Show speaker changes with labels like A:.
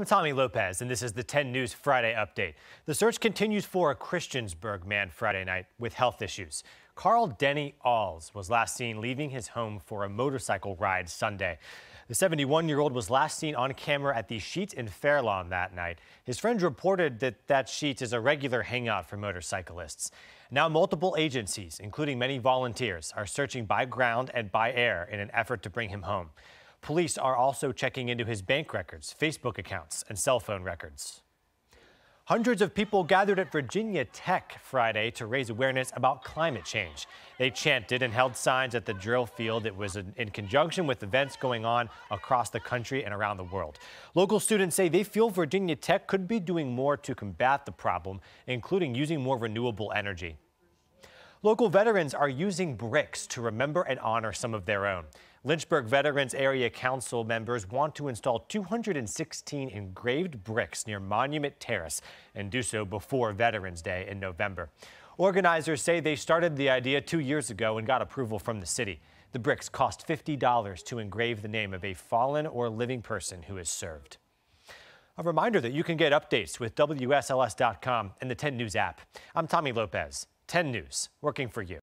A: I'm Tommy Lopez, and this is the 10 News Friday update. The search continues for a Christiansburg man Friday night with health issues. Carl Denny Alls was last seen leaving his home for a motorcycle ride Sunday. The 71 year old was last seen on camera at the Sheetz in Fairlawn that night. His friends reported that that Sheetz is a regular hangout for motorcyclists. Now, multiple agencies, including many volunteers, are searching by ground and by air in an effort to bring him home. Police are also checking into his bank records, Facebook accounts, and cell phone records. Hundreds of people gathered at Virginia Tech Friday to raise awareness about climate change. They chanted and held signs at the drill field. It was in conjunction with events going on across the country and around the world. Local students say they feel Virginia Tech could be doing more to combat the problem, including using more renewable energy. Local veterans are using bricks to remember and honor some of their own. Lynchburg Veterans Area Council members want to install 216 engraved bricks near Monument Terrace and do so before Veterans Day in November. Organizers say they started the idea two years ago and got approval from the city. The bricks cost $50 to engrave the name of a fallen or living person who has served. A reminder that you can get updates with WSLS.com and the 10 News app. I'm Tommy Lopez. 10 News, working for you.